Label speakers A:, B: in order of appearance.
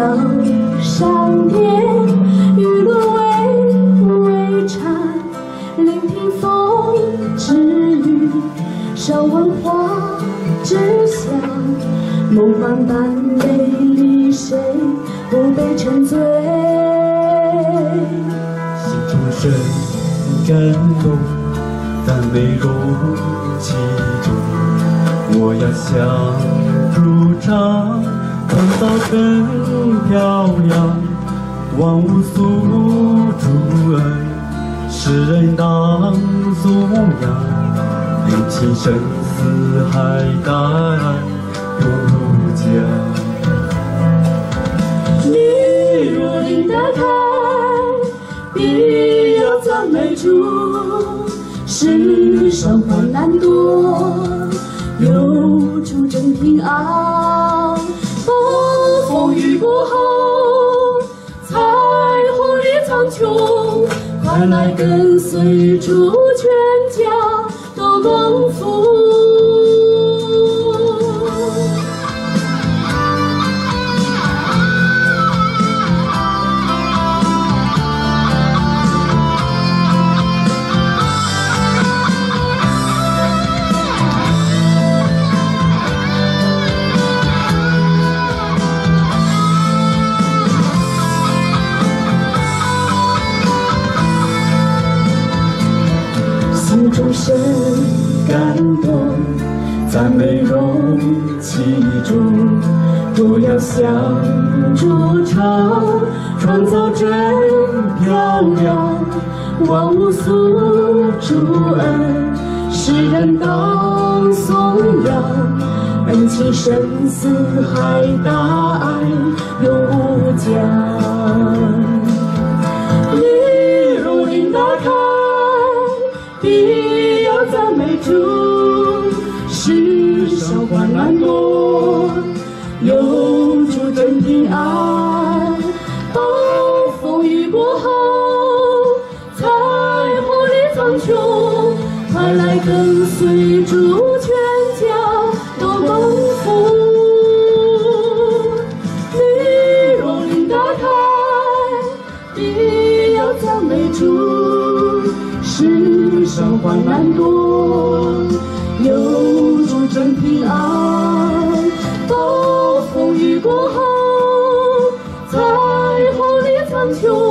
A: 高山巅云朵微微颤聆听风之语赏万花之香梦幻般美丽谁不被沉醉
B: 心中深感动但未容期久我要想入掌创造更漂亮，万物诉主恩，世人当颂扬，领情生死海大。不讲。
A: 你若应打开，必要赞美主。世上患难多，有主真平安。风雨过后，彩虹里苍穹，快来跟随主，全家都能福。深感动，赞美融其中，不要想主唱，创造真漂亮，万物诉主恩，世人当颂扬，恩情深似海，大爱永无疆。必要赞美主，世上患难多，有主真平安。暴风雨过后，彩虹里苍穹，快来跟随主，全家都奔赴。你若灵打开，必要赞美主，世。上患难多，有主真平安。暴风雨过后，彩虹里苍穹。